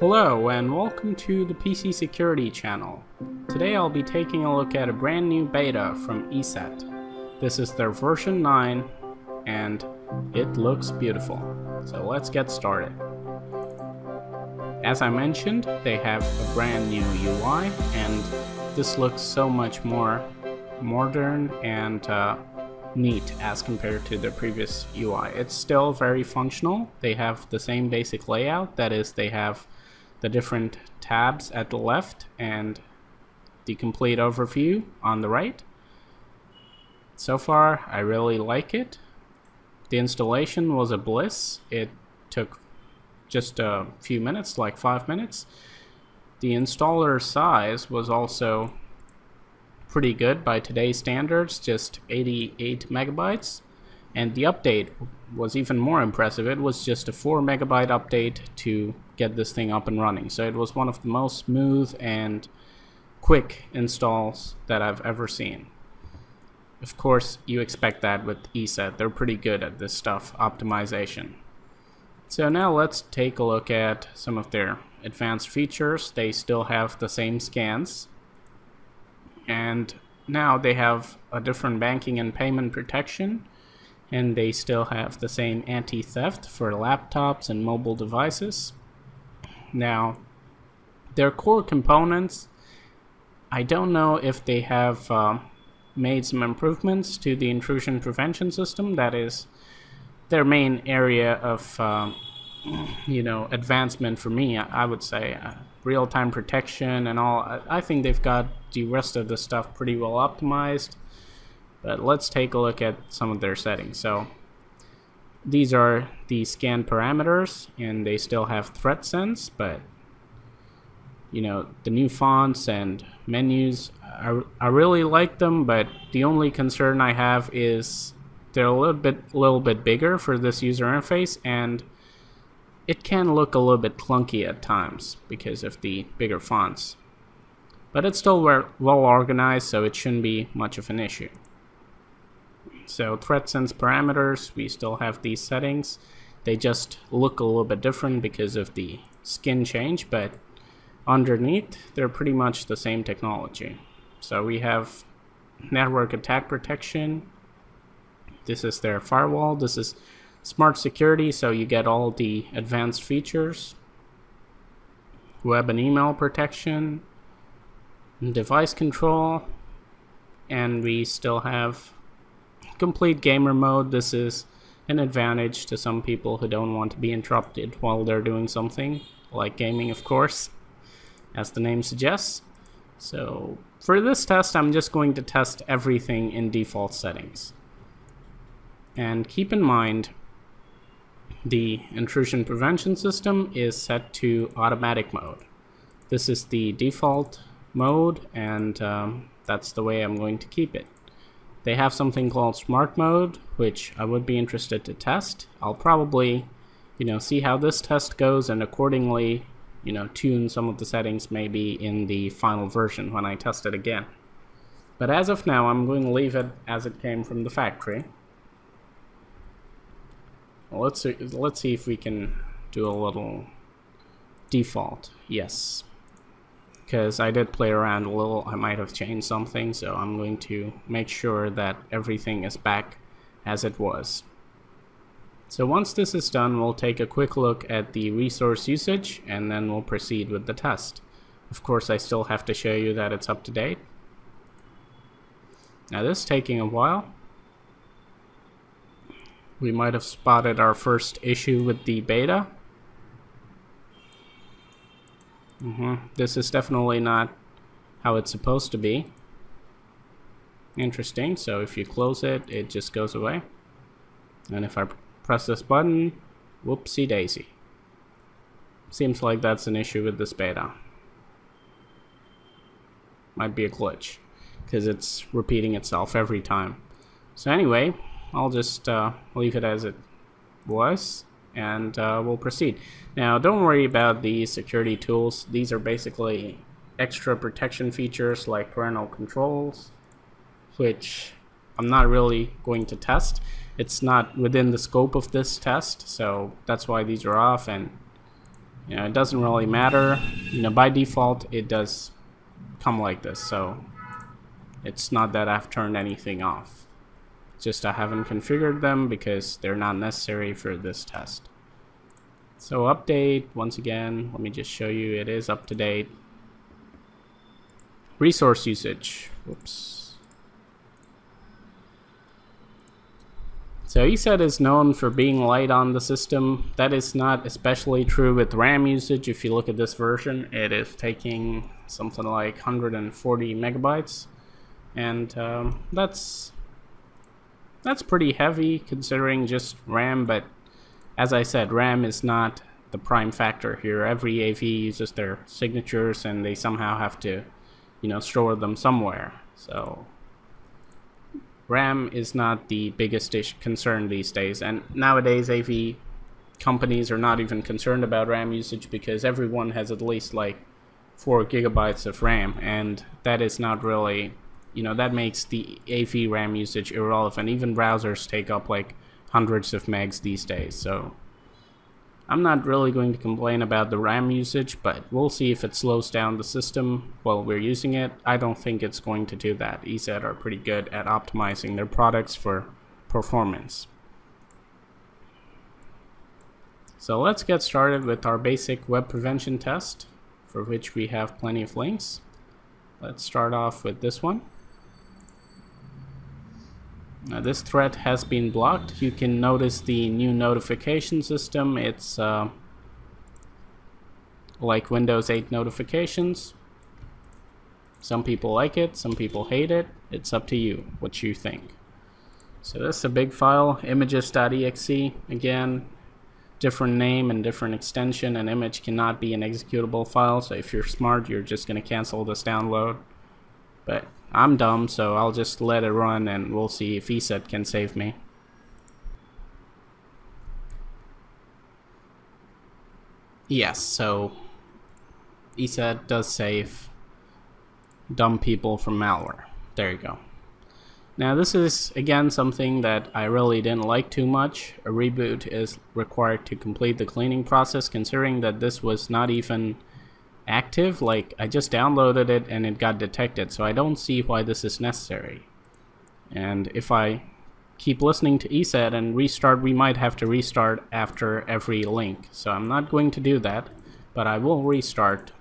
Hello and welcome to the PC Security channel. Today I'll be taking a look at a brand new beta from ESET. This is their version 9 and it looks beautiful. So let's get started. As I mentioned, they have a brand new UI and this looks so much more modern and uh, neat as compared to the previous UI. It's still very functional. They have the same basic layout, that is they have the different tabs at the left and the complete overview on the right. So far, I really like it. The installation was a bliss. It took just a few minutes, like five minutes. The installer size was also pretty good by today's standards, just 88 megabytes. And the update was even more impressive. It was just a 4 megabyte update to get this thing up and running. So it was one of the most smooth and quick installs that I've ever seen. Of course, you expect that with ESET. They're pretty good at this stuff, optimization. So now let's take a look at some of their advanced features. They still have the same scans. And now they have a different banking and payment protection. And they still have the same anti-theft for laptops and mobile devices. Now, their core components, I don't know if they have uh, made some improvements to the intrusion prevention system. That is their main area of, uh, you know, advancement for me, I, would say. Uh, real-time protection and all. I, I think they've got the rest of the stuff pretty well optimized. But let's take a look at some of their settings. So these are the scan parameters and they still have ThreatSense but you know the new fonts and menus I, I really like them but the only concern I have is they're a little bit little bit bigger for this user interface and it can look a little bit clunky at times because of the bigger fonts. But it's still well organized so it shouldn't be much of an issue so ThreatSense parameters, we still have these settings. They just look a little bit different because of the skin change, but underneath, they're pretty much the same technology. So we have network attack protection. This is their firewall. This is smart security, so you get all the advanced features. Web and email protection, device control, and we still have complete gamer mode, this is an advantage to some people who don't want to be interrupted while they're doing something, like gaming of course, as the name suggests. So for this test, I'm just going to test everything in default settings. And keep in mind, the intrusion prevention system is set to automatic mode. This is the default mode and um, that's the way I'm going to keep it. They have something called smart mode, which I would be interested to test. I'll probably, you know, see how this test goes and accordingly, you know, tune some of the settings maybe in the final version when I test it again. But as of now, I'm going to leave it as it came from the factory. Let's see, let's see if we can do a little default. Yes because I did play around a little I might have changed something so I'm going to make sure that everything is back as it was. So once this is done we'll take a quick look at the resource usage and then we'll proceed with the test. Of course I still have to show you that it's up to date. Now this is taking a while. We might have spotted our first issue with the beta Mm -hmm. This is definitely not how it's supposed to be. Interesting, so if you close it, it just goes away. And if I press this button, whoopsie daisy. Seems like that's an issue with this beta. Might be a glitch, because it's repeating itself every time. So anyway, I'll just uh, leave it as it was and uh, we'll proceed. Now, don't worry about the security tools. These are basically extra protection features like parental controls, which I'm not really going to test. It's not within the scope of this test, so that's why these are off. And you know, it doesn't really matter. You know, by default, it does come like this, so it's not that I've turned anything off. Just I haven't configured them because they're not necessary for this test. So update, once again, let me just show you it is up to date. Resource usage, whoops. So ESET is known for being light on the system. That is not especially true with RAM usage. If you look at this version, it is taking something like 140 megabytes. And um, that's that's pretty heavy considering just RAM, but as I said, RAM is not the prime factor here. Every AV uses their signatures and they somehow have to, you know, store them somewhere. So RAM is not the biggest concern these days, and nowadays AV companies are not even concerned about RAM usage because everyone has at least like 4 gigabytes of RAM, and that is not really, you know, that makes the AV RAM usage irrelevant. Even browsers take up like hundreds of megs these days, so I'm not really going to complain about the RAM usage, but we'll see if it slows down the system while we're using it. I don't think it's going to do that. ESET are pretty good at optimizing their products for performance. So let's get started with our basic web prevention test, for which we have plenty of links. Let's start off with this one. Now this thread has been blocked. You can notice the new notification system. It's uh, like Windows 8 notifications. Some people like it, some people hate it. It's up to you what you think. So this is a big file, images.exe. Again, different name and different extension. An image cannot be an executable file, so if you're smart, you're just going to cancel this download. But I'm dumb, so I'll just let it run and we'll see if ESET can save me. Yes, so ESET does save dumb people from malware. There you go. Now this is again something that I really didn't like too much. A reboot is required to complete the cleaning process considering that this was not even active like I just downloaded it and it got detected so I don't see why this is necessary. And if I keep listening to ESET and restart we might have to restart after every link. So I'm not going to do that but I will restart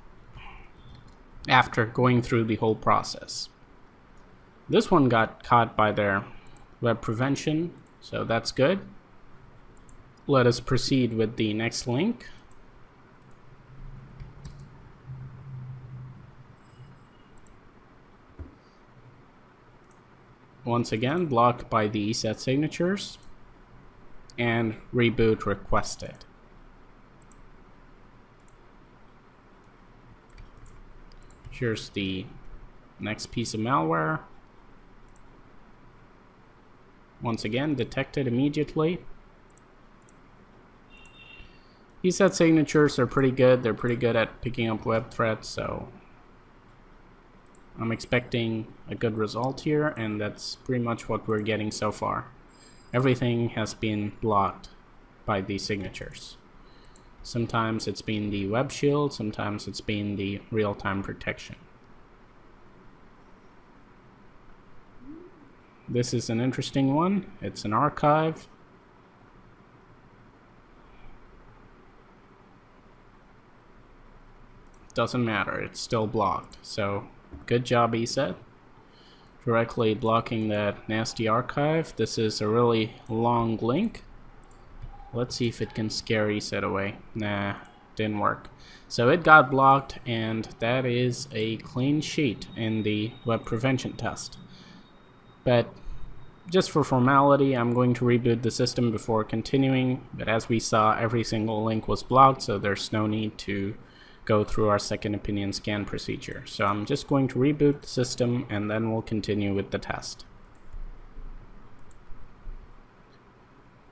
after going through the whole process. This one got caught by their web prevention so that's good. Let us proceed with the next link once again blocked by the ESET signatures and reboot requested. Here's the next piece of malware. Once again, detected immediately. ESET signatures are pretty good. They're pretty good at picking up web threats, so I'm expecting a good result here and that's pretty much what we're getting so far. Everything has been blocked by these signatures. Sometimes it's been the web shield, sometimes it's been the real-time protection. This is an interesting one. It's an archive. Doesn't matter, it's still blocked. So Good job, ESET. Directly blocking that nasty archive. This is a really long link. Let's see if it can scare ESET away. Nah, didn't work. So it got blocked and that is a clean sheet in the web prevention test. But just for formality, I'm going to reboot the system before continuing. But as we saw, every single link was blocked, so there's no need to go through our second opinion scan procedure. So I'm just going to reboot the system and then we'll continue with the test.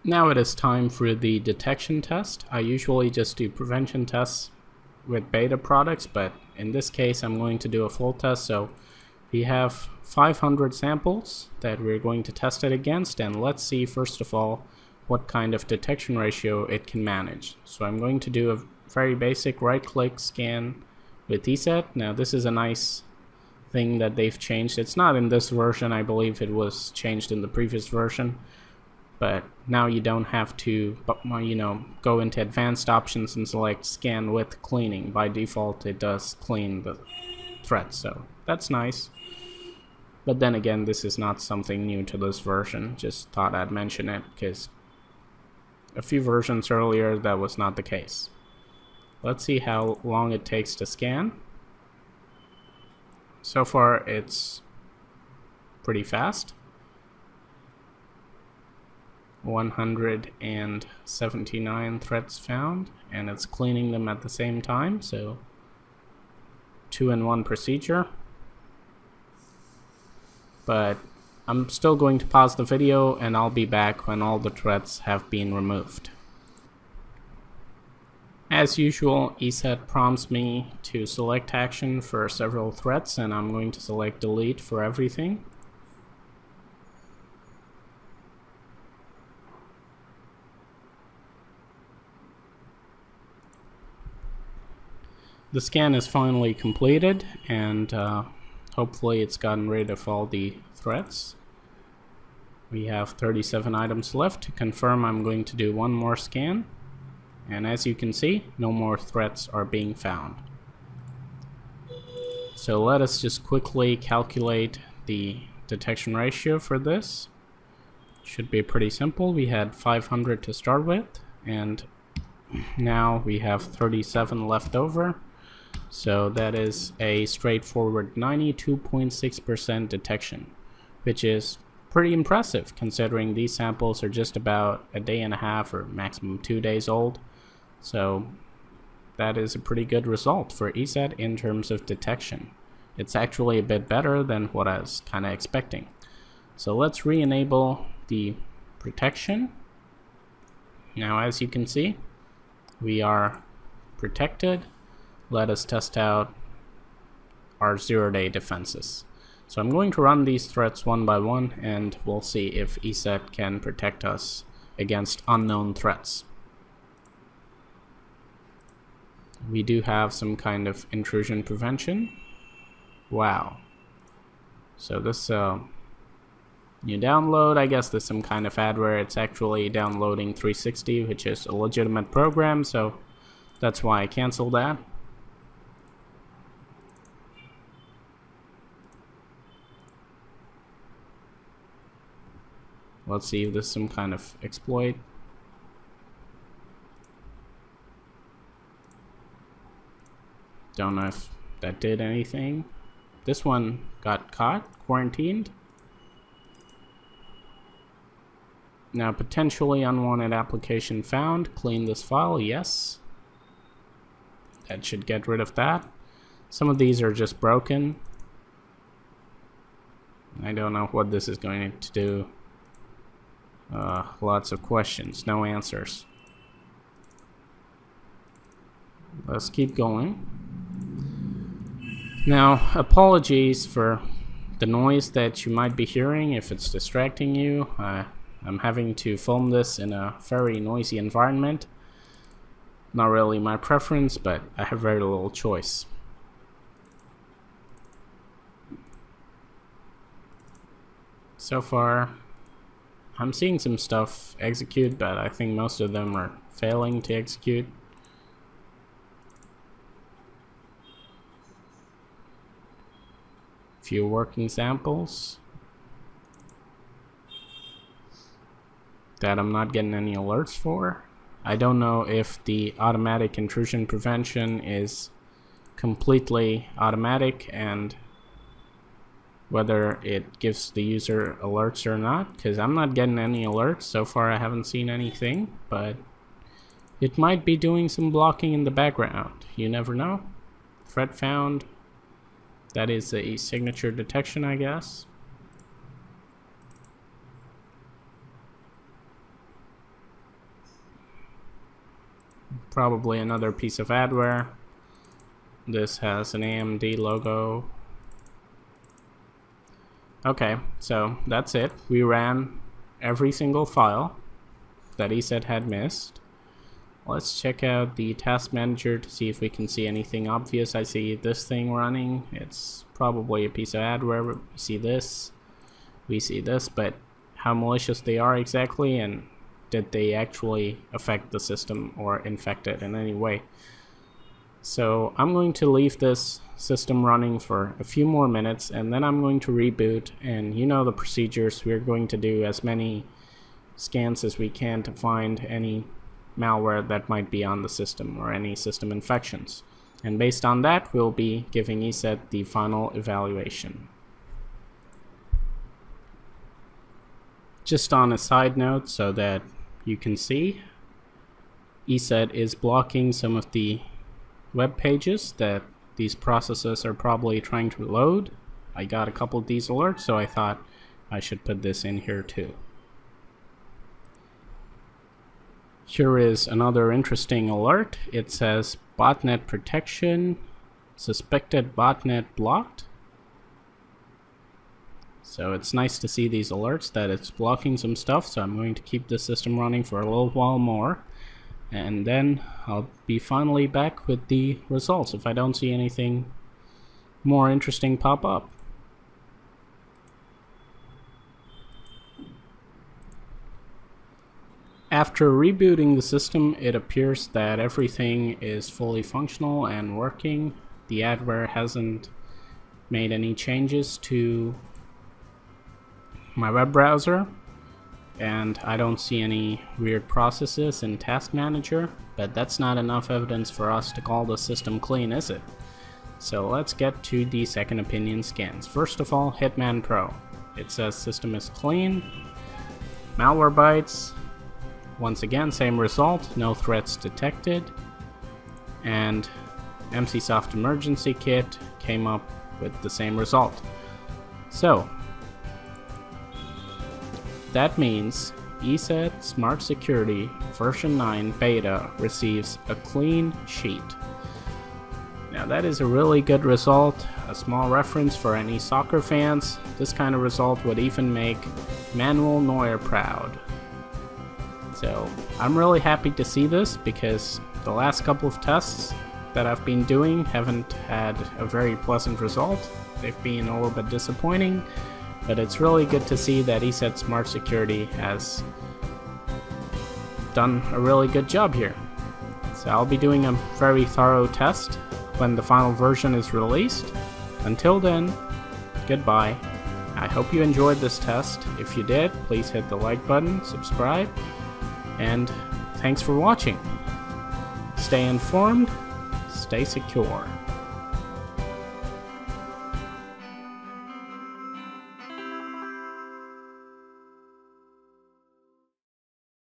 Now it is time for the detection test. I usually just do prevention tests with beta products, but in this case I'm going to do a full test. So we have 500 samples that we're going to test it against and let's see first of all what kind of detection ratio it can manage. So I'm going to do a very basic right click scan with ESET. Now this is a nice thing that they've changed. It's not in this version, I believe it was changed in the previous version. But now you don't have to, you know, go into advanced options and select scan with cleaning. By default, it does clean the threat, so that's nice. But then again, this is not something new to this version. Just thought I'd mention it because a few versions earlier that was not the case. Let's see how long it takes to scan. So far it's pretty fast. 179 threats found and it's cleaning them at the same time so two in one procedure but I'm still going to pause the video and I'll be back when all the threats have been removed. As usual, ESET prompts me to select action for several threats and I'm going to select delete for everything. The scan is finally completed and uh, hopefully it's gotten rid of all the threats. We have 37 items left. To confirm, I'm going to do one more scan. And as you can see, no more threats are being found. So let us just quickly calculate the detection ratio for this. Should be pretty simple. We had 500 to start with, and now we have 37 left over. So that is a straightforward 92.6% detection, which is pretty impressive considering these samples are just about a day and a half or maximum two days old. So that is a pretty good result for ESET in terms of detection. It's actually a bit better than what I was kind of expecting. So let's re-enable the protection. Now as you can see, we are protected let us test out our zero-day defenses. So I'm going to run these threats one by one and we'll see if ESET can protect us against unknown threats. We do have some kind of intrusion prevention. Wow. So this uh, new download, I guess there's some kind of adware. It's actually downloading 360, which is a legitimate program, so that's why I canceled that. Let's see if there's some kind of exploit. Don't know if that did anything. This one got caught, quarantined. Now potentially unwanted application found. Clean this file, yes. That should get rid of that. Some of these are just broken. I don't know what this is going to do. Uh, lots of questions, no answers. Let's keep going. Now, apologies for the noise that you might be hearing if it's distracting you. Uh, I'm having to film this in a very noisy environment. Not really my preference, but I have very little choice. So far, I'm seeing some stuff execute, but I think most of them are failing to execute. Few working samples. That I'm not getting any alerts for. I don't know if the automatic intrusion prevention is completely automatic and whether it gives the user alerts or not because I'm not getting any alerts so far I haven't seen anything but it might be doing some blocking in the background you never know threat found that is a signature detection I guess probably another piece of adware this has an AMD logo Okay, so that's it. We ran every single file that ESET had missed. Let's check out the task manager to see if we can see anything obvious. I see this thing running. It's probably a piece of adware. We see this. We see this, but how malicious they are exactly and did they actually affect the system or infect it in any way. So I'm going to leave this system running for a few more minutes and then I'm going to reboot and you know the procedures we're going to do as many scans as we can to find any malware that might be on the system or any system infections. And based on that, we'll be giving ESET the final evaluation. Just on a side note so that you can see, ESET is blocking some of the web pages that these processes are probably trying to load. I got a couple of these alerts, so I thought I should put this in here too. Here is another interesting alert. It says botnet protection, suspected botnet blocked. So it's nice to see these alerts that it's blocking some stuff. So I'm going to keep the system running for a little while more. And then I'll be finally back with the results if I don't see anything more interesting pop up. After rebooting the system, it appears that everything is fully functional and working. The adware hasn't made any changes to my web browser and I don't see any weird processes in Task Manager, but that's not enough evidence for us to call the system clean, is it? So let's get to the second opinion scans. First of all, Hitman Pro. It says system is clean. Malwarebytes, once again, same result, no threats detected. And Emsisoft Emergency Kit came up with the same result. So, that means ESET Smart Security version 9 beta receives a clean sheet. Now that is a really good result, a small reference for any soccer fans. This kind of result would even make Manuel Neuer proud. So I'm really happy to see this because the last couple of tests that I've been doing haven't had a very pleasant result. They've been a little bit disappointing, but it's really good to see that ESET Smart Security has done a really good job here. So I'll be doing a very thorough test when the final version is released. Until then, goodbye. I hope you enjoyed this test. If you did, please hit the like button, subscribe, and thanks for watching. Stay informed, stay secure.